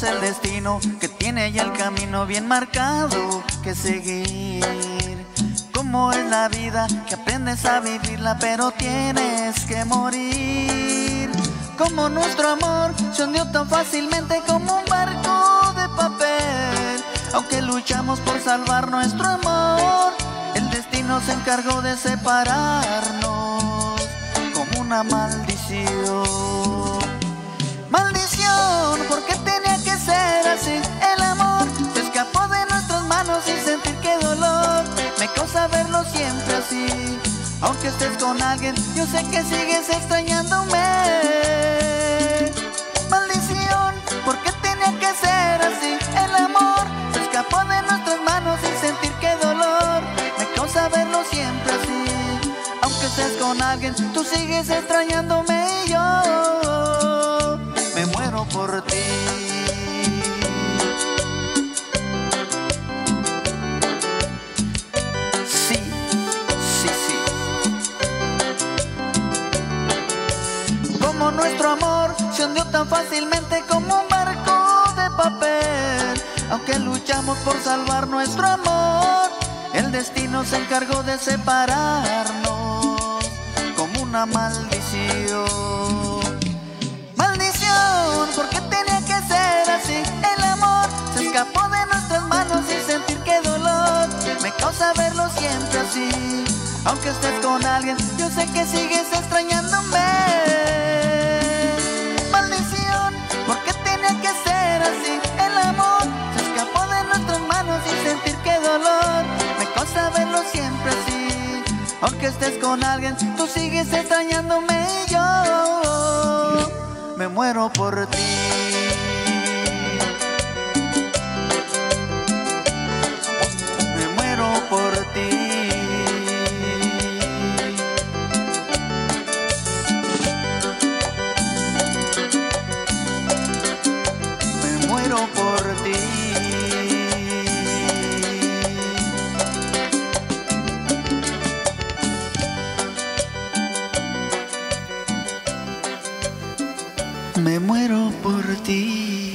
el destino que tiene ya el camino bien marcado que seguir. Cómo es la vida que aprendes a vivirla pero tienes que morir. Como nuestro amor se hundió tan fácilmente como un barco de papel. Aunque luchamos por salvar nuestro amor, el destino se encargó de separarnos como una. Maldición, Aunque estés con alguien, yo sé que sigues extrañándome. Maldición, ¿por qué tenía que ser así? El amor se escapó de nuestras manos sin sentir qué dolor. Me causa verlo siempre así. Aunque estés con alguien, tú sigues extrañándome y yo me muero por ti. Nuestro amor se hundió tan fácilmente como un barco de papel. Aunque luchamos por salvar nuestro amor, el destino se encargó de separarnos como una maldición. Maldición, ¿por qué tenía que ser así? El amor se escapó de nuestras manos sin sentir qué dolor. Me causa verlo siempre así. Aunque estés con alguien, yo sé que sigues extrañándome. Aunque estés con alguien, tú sigues extrañándome y yo me muero por ti. me muero por ti.